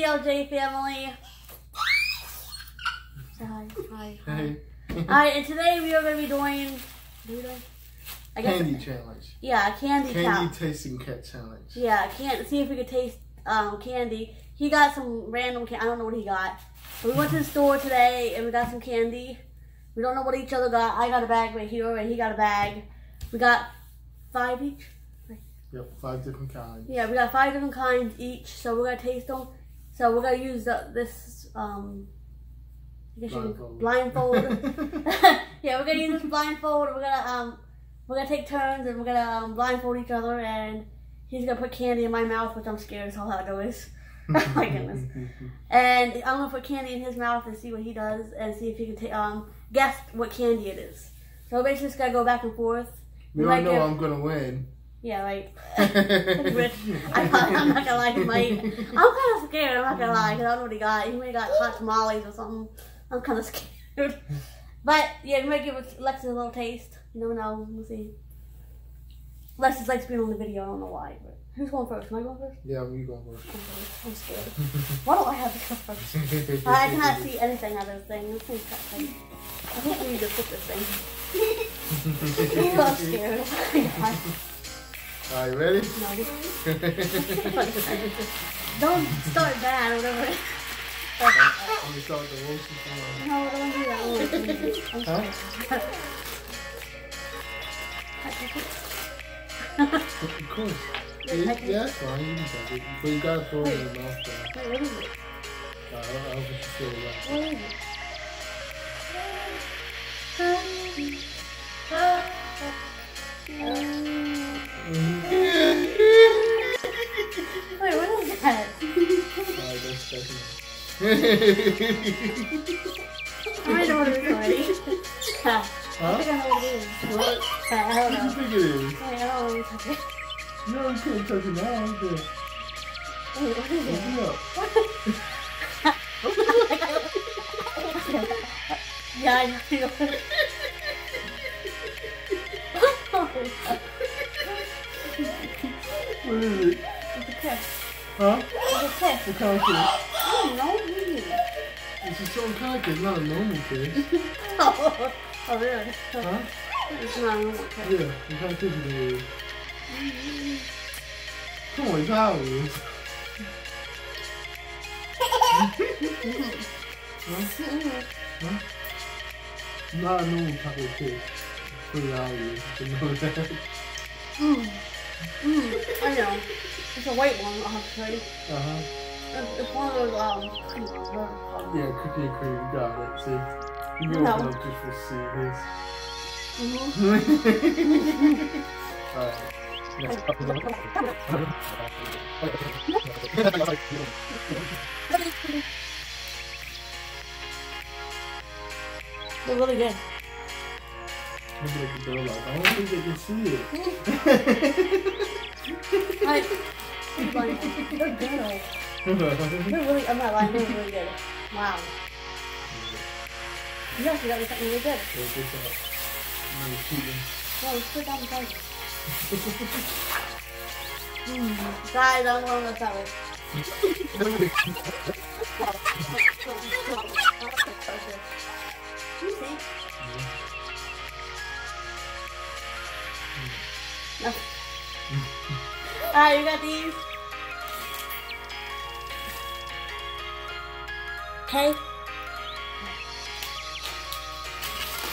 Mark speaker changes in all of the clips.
Speaker 1: welcome BLJ family. Hi, hi, hi.
Speaker 2: Hey.
Speaker 1: Alright, and today we are going to be doing. do I guess.
Speaker 2: Candy challenge.
Speaker 1: Yeah, candy,
Speaker 2: Candy
Speaker 1: challenge.
Speaker 2: tasting cat challenge.
Speaker 1: Yeah, can't see if we could taste um, candy. He got some random candy. I don't know what he got. But we went to the store today and we got some candy. We don't know what each other got. I got a bag right here and he got a bag. We got five each.
Speaker 2: Yep, five different kinds.
Speaker 1: Yeah, we got five different kinds each. So we're gonna taste them. So we're gonna use the, this um. I guess you can-
Speaker 2: Blindfold.
Speaker 1: blindfold. yeah, we're gonna use this blindfold. We're gonna um, we're gonna take turns and we're gonna um, blindfold each other. And he's gonna put candy in my mouth, which I'm scared as hell how to do oh my goodness. And I'm gonna put candy in his mouth and see what he does, and see if he can ta- um guess what candy it is. So we're basically just gonna go back and forth.
Speaker 2: We
Speaker 1: Like
Speaker 2: don't know I'm gonna win.
Speaker 1: Yeah, like, I, I'm not gonna lie, he might. I'm kind of scared. I'm not gonna lie, because I don't know what he got. He might got hot tamales or something. I'm kind of scared. But yeah, we might give Lexus a little taste. You never know. We'll see. Lexus likes being on the video. I don't know why. But who's going first? Am I going first?
Speaker 2: Yeah, we going first.
Speaker 1: I'm. I'm scared. Why don't I have to go first? I cannot see anything out of this thing. This thing's got like. I think we need to put this thing. I'm scared. My God.
Speaker 2: All right, ready?
Speaker 1: No, Don't start bad or whatever.
Speaker 2: Let me start the roasting.
Speaker 1: No, I don't do that. I don't like to do that. I'm
Speaker 2: Huh? Of course. Yeah, yeah, that's fine. You can touch it. But you gotta throw it in your mouth though.
Speaker 1: Wait, what is it?
Speaker 2: Uh, I don't I don't think you feel it right.
Speaker 1: What is it? Wait, what is that?
Speaker 2: Alright, that's that's
Speaker 1: I know what it is already. I
Speaker 2: Huh?
Speaker 1: think I know what it is.
Speaker 2: What?
Speaker 1: I don't
Speaker 2: What do you think it is?
Speaker 1: I don't know what it is.
Speaker 2: No, you couldn't touch it now.
Speaker 1: Wait, what is
Speaker 2: Open
Speaker 1: it?
Speaker 2: it up.
Speaker 1: Yeah, I know oh what it is.
Speaker 2: What is it?
Speaker 1: It's a kiss.
Speaker 2: Huh?
Speaker 1: It's a kiss.
Speaker 2: What kind of kiss?
Speaker 1: I don't know. Really.
Speaker 2: It's a certain kind of kiss, not a normal kiss.
Speaker 1: Oh, oh, really?
Speaker 2: Huh?
Speaker 1: It's not a normal kiss.
Speaker 2: Yeah, what kind of kiss it is? Come on, it's Howard's. huh? Not a normal type of kiss. Pretty obvious. You know that.
Speaker 1: Mm. Mm. I know. It's a white one, actually.
Speaker 2: Uh-huh.
Speaker 1: It's it's one of those, um, come on, what are they called?
Speaker 2: Yeah, cookie and cream. Got it. See? You can
Speaker 1: No.
Speaker 2: just for see this.
Speaker 1: Mhm.
Speaker 2: Alright.
Speaker 1: They're really good.
Speaker 2: Look the door like, I don't think they can see it.
Speaker 1: Like, they're good. They're really, I'm not lying, they're really good. Wow. You actually got me something really good.
Speaker 2: Check this out. I'm gonna keep.
Speaker 1: Well, let's put down the price. Mm. Guys, I'm going to that way. You see? Alright, you got these. Okay.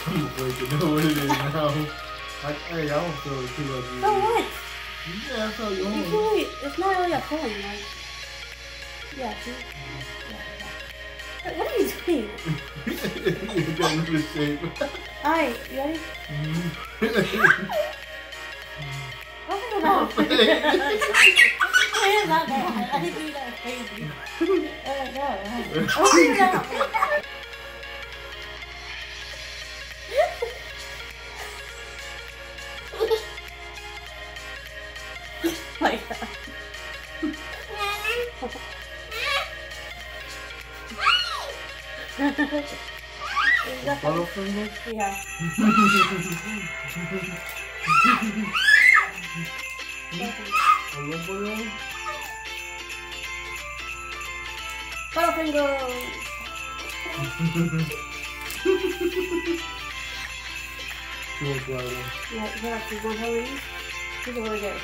Speaker 2: I'm breaking know what it is now. I, hey, I don't feel it too much.
Speaker 1: So what?
Speaker 2: Yeah, I felt you
Speaker 1: It's
Speaker 2: on.
Speaker 1: really, it's not really a coin, like. Yeah, see? Yeah, yeah. What are you doing?
Speaker 2: you got a little shape.
Speaker 1: Alright, you ready? Mm-hmm. I think you crazy. Oh, no. Open your mouth. like that.
Speaker 2: Butterfinger?
Speaker 1: Yeah.
Speaker 2: Aluminum?
Speaker 1: Butterfinger.
Speaker 2: George Rowan.
Speaker 1: Yeah, to one how many? These are.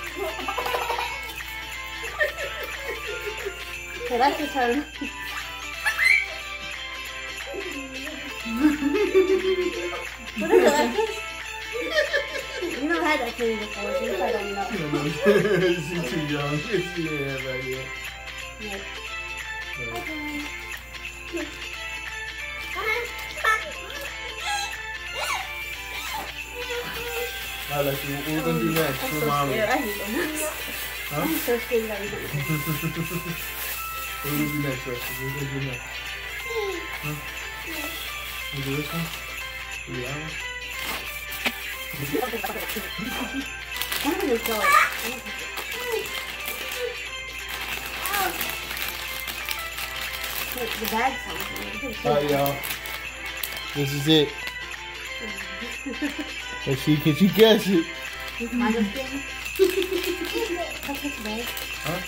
Speaker 1: Okay, that's your turn. what is it? You never had that before, so you probably don't know.
Speaker 2: She's too young. She didn't have that yet.
Speaker 1: Yeah.
Speaker 2: Yeah.
Speaker 1: Okay.
Speaker 2: Alright, Lexi, what we're gonna do next?
Speaker 1: I'm so
Speaker 2: me.
Speaker 1: scared. I hate them.
Speaker 2: Huh?
Speaker 1: I'm so scared that you
Speaker 2: What are we gonna do next, Lexi? What are we gonna do next? Huh? Do this one? Do that one?
Speaker 1: Sounds
Speaker 2: Alright, y'all. This is it. Let's see, can you guess it? Huh?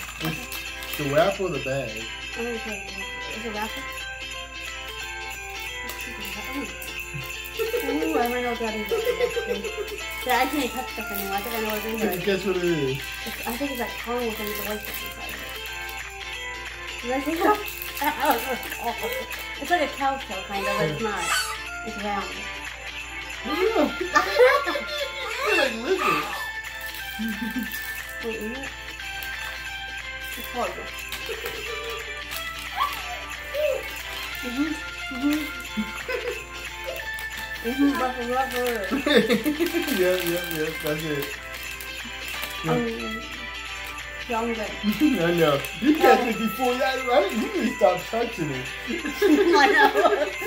Speaker 2: The wrap or the bag?
Speaker 1: Okay. Is it? Ooh, I might know what that is. Yeah, I can't touch stuff anymore. I think I know what it
Speaker 2: Can guess what it is?
Speaker 1: It's- I think it's like caramel things with the white stuff inside of it. Think so? It's like a cow shell kind of, but it's not. It's round.
Speaker 2: Feel like lizard.
Speaker 1: Wait, is it? It's horrible. Mhm. Mhm.
Speaker 2: Yeah, yeah, yeah, that's it.
Speaker 1: Um, yeah, I'm good.
Speaker 2: I know. You catch it before that, right? You need to stop touching it.
Speaker 1: I know.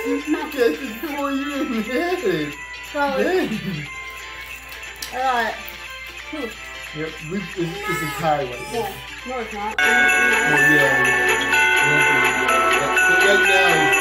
Speaker 2: You catch it before you even hit it. Dang.
Speaker 1: uh.
Speaker 2: Yep, we, it's, it's a tie right now.
Speaker 1: Yeah. No, it's not.
Speaker 2: Oh, yeah, yeah, yeah. But right now,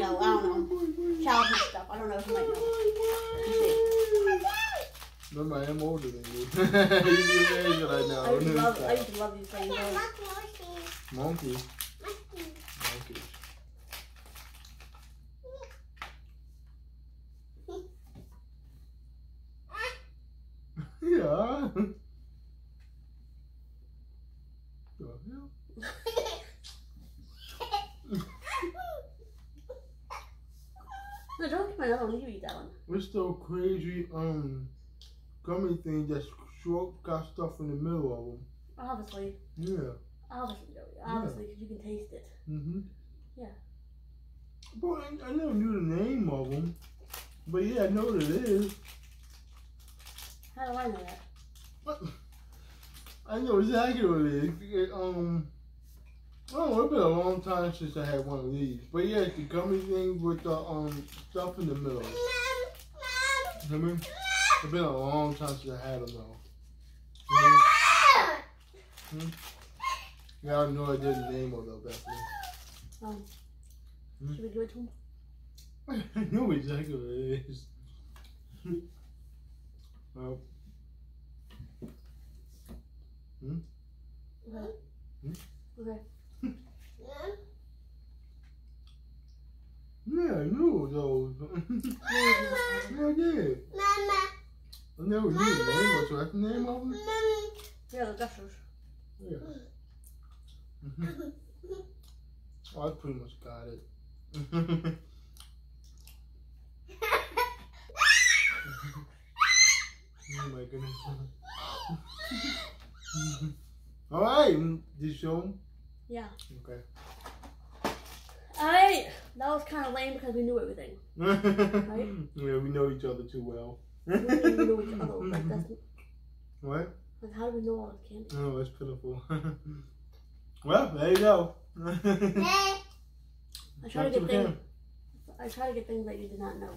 Speaker 2: know,
Speaker 1: I don't know. Childhood stuff. I don't know if he might know. You see.
Speaker 2: Remember, I am older than you. you just age right now.
Speaker 1: I used to love, I used to love these things. though.
Speaker 2: Monkey. Monkey. yeah. The hell?
Speaker 1: No, don't come on, you eat that one.
Speaker 2: What's the crazy um gummy thing that's short got stuff in the middle of them?
Speaker 1: Obviously.
Speaker 2: Yeah.
Speaker 1: Obviously. Obviously, because you can taste it.
Speaker 2: Mm-hmm.
Speaker 1: Yeah.
Speaker 2: Boy, I, I never knew the name of them. But yeah, I know what it is.
Speaker 1: How do I know that?
Speaker 2: What? I know exactly what it is. Um, oh, it's been a long time since I had one of these. But yeah, it's the gummy thing with the um stuff in the middle. I mean, it's been a long time since I had them though. Mhm. Hmm? Yeah, I have no idea the name of them, Bethany.
Speaker 1: Um,
Speaker 2: Hmm?
Speaker 1: should we give it to him?
Speaker 2: I know exactly what it is. well,
Speaker 1: Okay.
Speaker 2: Hmm?
Speaker 1: Okay.
Speaker 2: Yeah, I knew those. yeah, I did. I never knew the name of What's the name of them?
Speaker 1: Yeah, the gushers.
Speaker 2: Yeah. Oh, I pretty much got it. oh my goodness. All right, did you show 'em?
Speaker 1: Yeah.
Speaker 2: Okay.
Speaker 1: Alright. That was kind of lame because we knew everything. Right?
Speaker 2: Yeah, we know each other too well.
Speaker 1: We know each other. Like, that's,
Speaker 2: what?
Speaker 1: like, how do we know all this candy?
Speaker 2: Oh, that's pitiful. well, there you go.
Speaker 1: I try to get
Speaker 2: him.
Speaker 1: things. I try to get things that you did not know,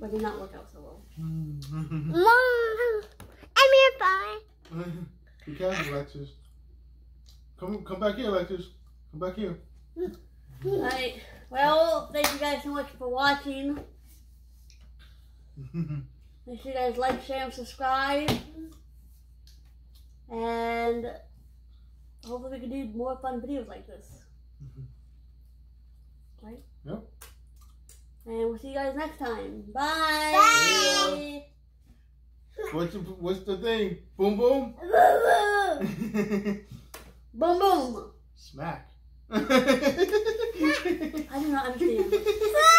Speaker 1: but did not work out so well.
Speaker 3: Mom, I'm here, bye.
Speaker 2: Be careful, Alexis. Come, come back here, Alexis. Come back here.
Speaker 1: Alright. Well, thank you guys so much for watching. Make sure you guys like, share, and subscribe. And hopefully we can do more fun videos like this. Mm-hmm. Right?
Speaker 2: Yep.
Speaker 1: And we'll see you guys next time. Bye.
Speaker 2: what's the, what's the thing? Boom boom.
Speaker 1: Boom boom. I do not understand.